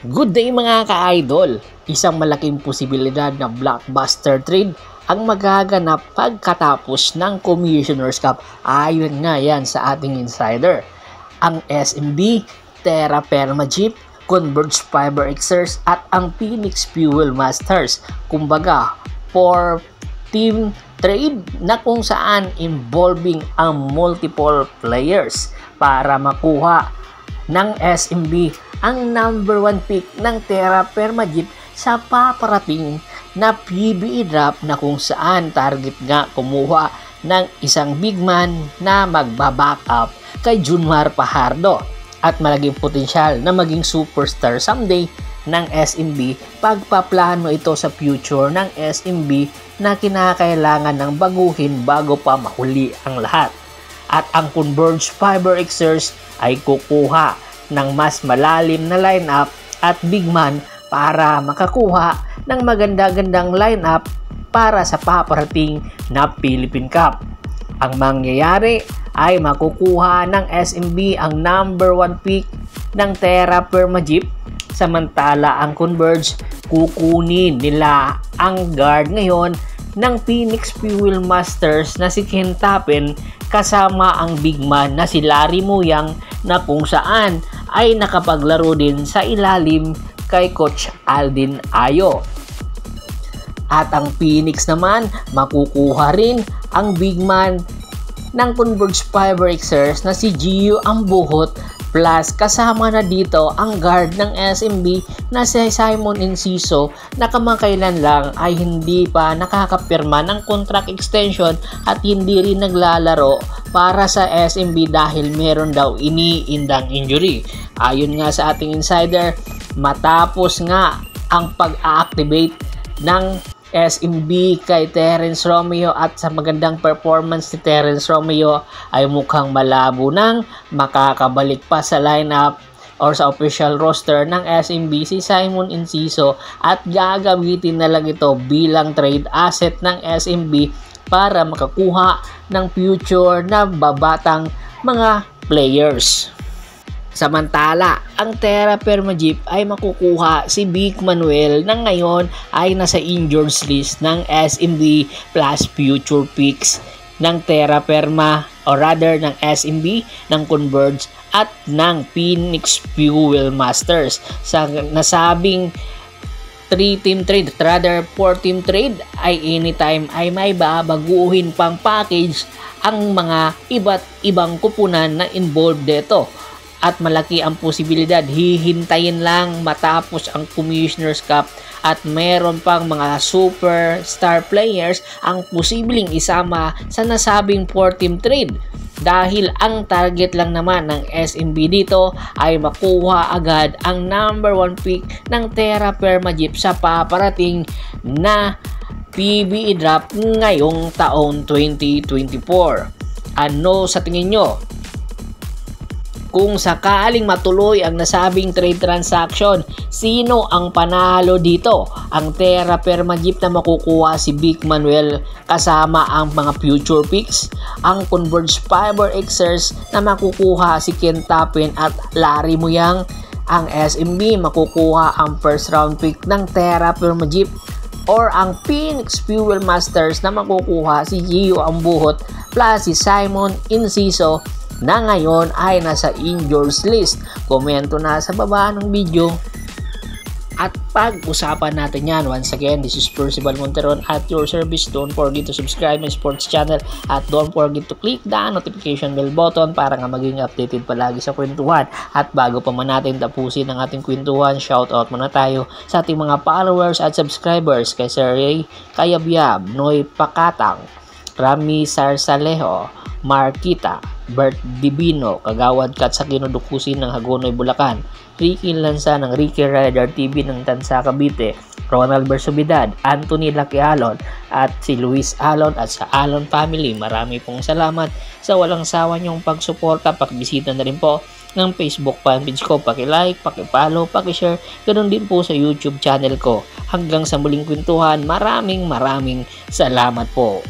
Good day mga ka-idol! Isang malaking posibilidad na blockbuster trade ang magaganap pagkatapos ng Commissioner's Cup. Ayon nga yan sa ating insider. Ang SMB, Terra Perma Jeep, Converge Fiber Xers at ang Phoenix Fuel Masters. Kumbaga, for team trade na kung saan involving ang multiple players para makuha ng SMB ang number 1 pick ng Terra Permagip sa paparating na PBE draft na kung saan target nga kumuha ng isang big man na magba-backup kay Junmar Pajardo at malaging potensyal na maging superstar someday ng SMB pagpaplano ito sa future ng SMB na kinakailangan ng baguhin bago pa mahuli ang lahat. At ang Converge Fiber Xers ay kukuha ng mas malalim na lineup at big man para makakuha ng maganda-gandang lineup para sa paparating na Philippine Cup. Ang mangyayari ay makukuha ng SMB ang number 1 pick ng Terra Permagip samantala ang Converge kukunin nila ang guard ngayon ng Phoenix Fuel Masters na si Ken Tappen kasama ang big man na si Larry Muyang na kung saan ay nakapaglaro din sa ilalim kay Coach Aldin Ayo. At ang Phoenix naman, makukuha rin ang big man ng Converge Fiber Xers na si Gio Ambuhot Plus, kasama na dito ang guard ng SMB na si Simon Enciso na kamakailan lang ay hindi pa nakakapirma ng contract extension at hindi rin naglalaro para sa SMB dahil meron daw iniindang injury. Ayon nga sa ating insider, matapos nga ang pag-activate ng SMB kay Terence Romeo at sa magandang performance ni Terence Romeo ay mukhang malabo nang makakabalik pa sa lineup or sa official roster ng SMB si Simon Enciso at gagamitin na lang ito bilang trade asset ng SMB para makakuha ng future na babatang mga players. Samantala, ang Terra Permagip ay makukuha si Big Manuel na ngayon ay nasa injured list ng SMB plus future picks ng Terra Perma or rather ng SMB, ng Converge at ng Phoenix Fuel Masters. Sa nasabing 3-team trade, rather 4-team trade ay anytime ay may babaguhin pang package ang mga iba't ibang kupunan na involved dito at malaki ang posibilidad hihintayin lang matapos ang Commissioner's Cup at meron pang mga superstar players ang posibleng isama sa nasabing 4-team trade dahil ang target lang naman ng SMB dito ay makuha agad ang number 1 pick ng Terra Permagip sa paparating na PBE draft ngayong taong 2024. Ano sa tingin nyo? Kung sakaling matuloy ang nasabing trade transaction, sino ang panalo dito? Ang Terra Perma Jeep na makukuha si Big Manuel kasama ang mga future picks, ang Converge Fiber Xers na makukuha si Ken Tapin at Larry Muyang, ang SMB makukuha ang first round pick ng Terra Perma Jeep? Or ang Phoenix Fuel Masters na makukuha si Gio Ambuhot plus si Simon Inciso na ngayon ay nasa injuries list. Komento na sa baba ng video. At pag-usapan natin yan, once again, this is Percival Monteron at your service. Don't forget to subscribe my sports channel at don't forget to click the notification bell button para nga maging updated palagi sa kwentuhan. At bago pa man natin tapusin ang ating kwentuhan, shoutout muna tayo sa ating mga followers at subscribers kay Sir Ray Kayabyab, Noy Pakatang, Rami Sarsalejo, Markita, Bert Divino, Kagawad Kat sa kinudukusin ng Hagonoy, Bulacan, Ricky Lansa ng Ricky Rider TV ng Tansa Cavite, Ronald Bersobidad, Anthony Laquialon at si Luis Alon at sa Alon family. Marami pong salamat sa walang sawa niyong pagsuporta. Pakibisita na rin po ng Facebook fanpage ko. Paki-like, paki-follow, paki-share. Ganun din po sa YouTube channel ko. Hanggang sa muling kwentuhan, maraming maraming salamat po.